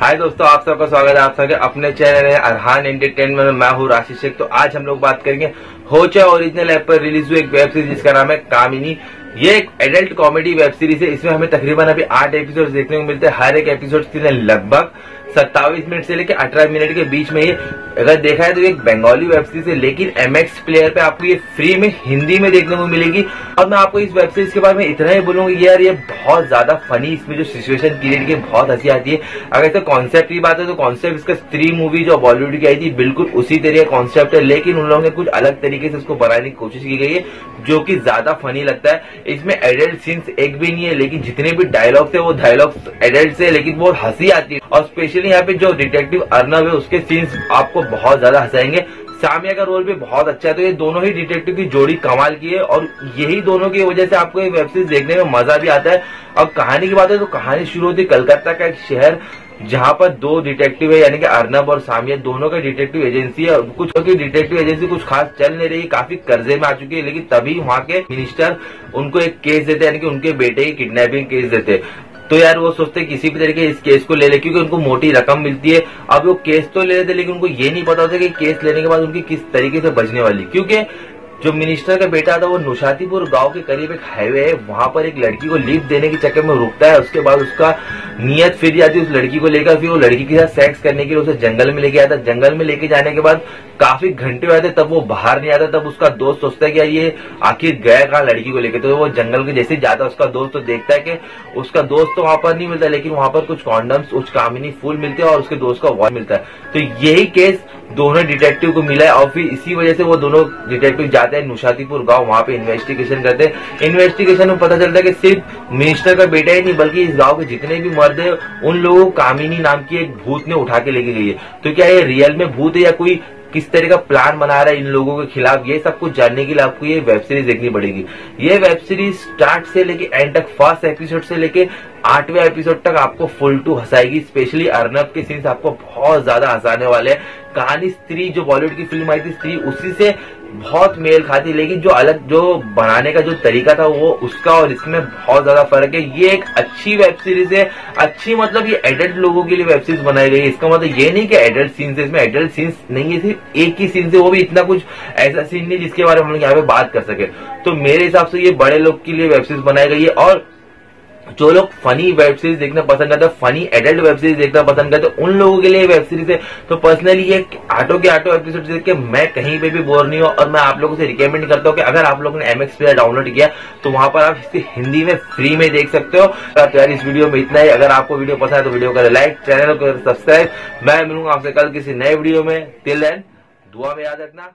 हाय दोस्तों, आप सबका स्वागत है, आप सबके अपने चैनल है अरहान एंटरटेनमेंट में। मैं हूँ राशि शेख। तो आज हम लोग बात करेंगे होचा ओरिजिनल ऐप पर रिलीज़ हुई एक वेब सीरीज़ जिसका नाम है कामिनी। ये एक एडल्ट कॉमेडी वेब सीरीज़ है। इसमें हमें तकरीबन अभी आठ एपिसोड देखने को मिलते हैं। हर एक एपिसोड के लगभग सत्तावीस मिनट से लेकर अठारह मिनट के बीच में ये, अगर देखा है तो एक बंगाली वेब सीरीज़ है, लेकिन एमएक्स प्लेयर पे आपको ये फ्री में हिंदी में देखने को मिलेगी। और मैं आपको इस वेब सीरीज़ के बारे में इतना ही बोलूँगी यार ये बहुत ज़्यादा फनी इसमें जो सिचुएशन क्रिएट की बहुत हँसी आती है। अगर इसका कॉन्सेप्ट की बात है तो कॉन्सेप्ट इसका स्त्री मूवी जो बॉलीवुड की आई थी, बिल्कुल उसी तरह का कॉन्सेप्ट है, लेकिन उन लोगों ने कुछ अलग तरीके से उसको बनाने की कोशिश की गई है, जो कि ज़्यादा फनी लगता है। इसमें एडल्ट सीन्स एक भी नहीं है, लेकिन जितने भी डायलॉग्स है, वो डायलॉग्स एडल्ट से लेकिन बहुत हँसी आती है। और स्पेशली यहाँ पे जो डिटेक्टिव अर्नब है, उसके सीन्स आपको बहुत ज़्यादा हंसाएँगे। सामिया का रोल भी बहुत अच्छा है तो ये दोनों ही डिटेक्टिव की जोड़ी कमाल की है, और यही दोनों की वजह से आपको ये वेब सीरीज़ देखने में मज़ा भी आता है। और कहानी की बात है तो कहानी शुरू होती है कलकत्ता का एक शहर, जहाँ पर दो डिटेक्टिव है, यानी कि अर्नब और सामिया, दोनों का डिटेक्टिव एजेंसी है कुछ की डिटेक्टिव एजेंसी कुछ खास चल नहीं रही, काफ़ी कर्जे में आ चुकी है, लेकिन तभी वहाँ के मिनिस्टर उनको एक केस देते हैं, यानी कि उनके बेटे की किडनैपिंग केस देते तो यार वो सोचते किसी भी तरीके इस केस को ले ले, क्योंकि उनको मोटी रकम मिलती है। अब वो केस तो ले लेते लेकिन उनको ये नहीं पता होता कि केस लेने के बाद उनकी किस तरीके से बचने वाली। क्योंकि जो मिनिस्टर का बेटा था, वो नुशातीपुर गाँव के करीब एक हाईवे है, वहाँ पर एक लड़की को लिफ्ट देने के चक्कर में रुकता है, उसके बाद उसका नियत फिर जाती है उस लड़की को लेकर, फिर वो लड़की के साथ सेक्स करने के लिए उसे जंगल में लेके आता जंगल में लेके जाने के बाद काफ़ी घंटे हुए थे तब वो बाहर नहीं आता, तब उसका दोस्त सोचता है कि ये आखिर गया कहा लड़की को लेकर? तो वो जंगल के जैसे जाता है, उसका दोस्त तो देखता है कि उसका दोस्त तो वहाँ पर नहीं मिलता, लेकिन वहाँ पर कुछ कॉन्डम्स कुछ कामिनी फूल मिलते हैं और उसके दोस्त का वॉल मिलता है। तो यही केस दोनों डिटेक्टिव को मिला है और फिर इसी वजह से वो दोनों डिटेक्टिव जाते हैं, नुशातीपुर गाँव, वहाँ पे इन्वेस्टिगेशन करते हैं। इन्वेस्टिगेशन में पता चलता है कि सिर्फ़ मिनिस्टर का बेटा ही नहीं, बल्कि इस गाँव के जितने भी मर्द है, उन लोगों को कामिनी नाम की एक भूत ने उठा के लेके गई है। तो क्या ये रियल में भूत है या कोई किस तरह का प्लान बना रहा है इन लोगों के खिलाफ? ये सब कुछ जानने के लिए आपको ये वेब सीरीज़ देखनी पड़ेगी। ये वेब सीरीज़ स्टार्ट से लेके एंड तक फ़र्स्ट एपिसोड से लेके आठवें एपिसोड तक आपको फुल टू हंसाएगी। स्पेशली अर्नब के सीन्स आपको बहुत ज़्यादा हंसाने वाले हैं। कहानी स्त्री, जो बॉलीवुड की फ़िल्म आई थी, स्त्री, उसी से बहुत मेल खाती, लेकिन जो अलग, जो बनाने का जो तरीका था वो उसका और इसमें बहुत ज़्यादा फ़र्क है। ये एक अच्छी वेब सीरीज़ है, अच्छी मतलब ये एडल्ट लोगों के लिए वेब सीरीज़ बनाई गई है। इसका मतलब ये नहीं कि एडल्ट सीन्स इसमें एडल्ट सीन्स नहीं है, सिर्फ़ एक ही सीन से, वो भी इतना कुछ ऐसा सीन नहीं जिसके बारे में हम लोग यहाँ पे बात कर सके। तो मेरे हिसाब से ये बड़े लोग के लिए वेब सीरीज़ बनाई गई है और जो लोग फनी वेब सीरीज़ देखना पसंद करते हैं फनी एडल्ट वेब सीरीज़ देखना पसंद करते हैं, उन लोगों के लिए वेब सीरीज़ है। तो पर्सनली ये आटो के आटो एपिसोड देख के मैं कहीं पे भी बोर नहीं हूँ और मैं आप लोगों से रिकमेंड करता हूँ कि अगर आप लोगों ने एमएक्स प्लेयर डाउनलोड किया तो वहाँ पर आप इसे हिंदी में फ्री में देख सकते हो। तो यार इस वीडियो में इतना ही। अगर आपको वीडियो पसंद है तो वीडियो करें लाइक चैनल को सब्सक्राइब मैं मिलूँगा आपसे कल किसी नए वीडियो में। टिल दुआ में याद रखना।